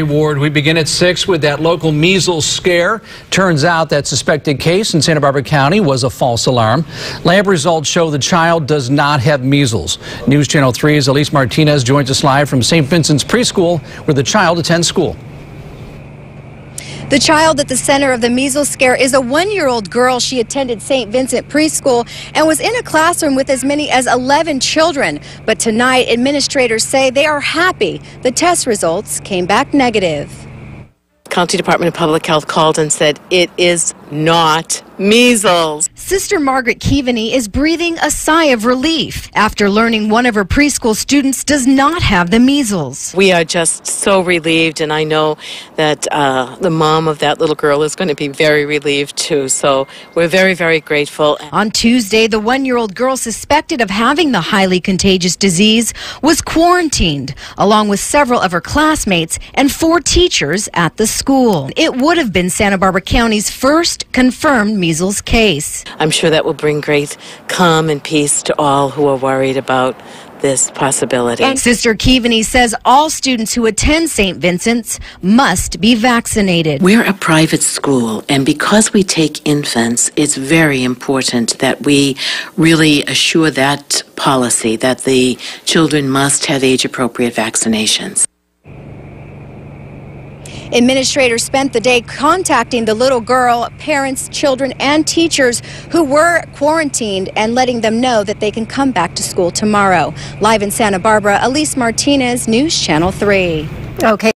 Ward, we begin at 6 with that local measles scare. Turns out that suspected case in Santa Barbara County was a false alarm. Lab results show the child does not have measles. News Channel 3's Elise Martinez joins us live from St. Vincent's Preschool, where the child attends school. The child at the center of the measles scare is a one-year-old girl. She attended St. Vincent Preschool and was in a classroom with as many as 11 children. But tonight, administrators say they are happy the test results came back negative. County Department of Public Health called and said it is not measles. Sister Margaret Keaveney is breathing a sigh of relief after learning one of her preschool students does not have the measles. We are just so relieved, and I know that uh, the mom of that little girl is going to be very relieved too. So we're very, very grateful. On Tuesday, the one year old girl suspected of having the highly contagious disease was quarantined, along with several of her classmates and four teachers at the school. It would have been Santa Barbara County's first confirmed measles case. I'm sure that will bring great calm and peace to all who are worried about this possibility. And Sister Keaveney says all students who attend St. Vincent's must be vaccinated. We're a private school, and because we take infants, it's very important that we really assure that policy that the children must have age appropriate vaccinations. Administrators spent the day contacting the little girl, parents, children, and teachers who were quarantined and letting them know that they can come back to school tomorrow. Live in Santa Barbara, Elise Martinez, News Channel 3. Okay.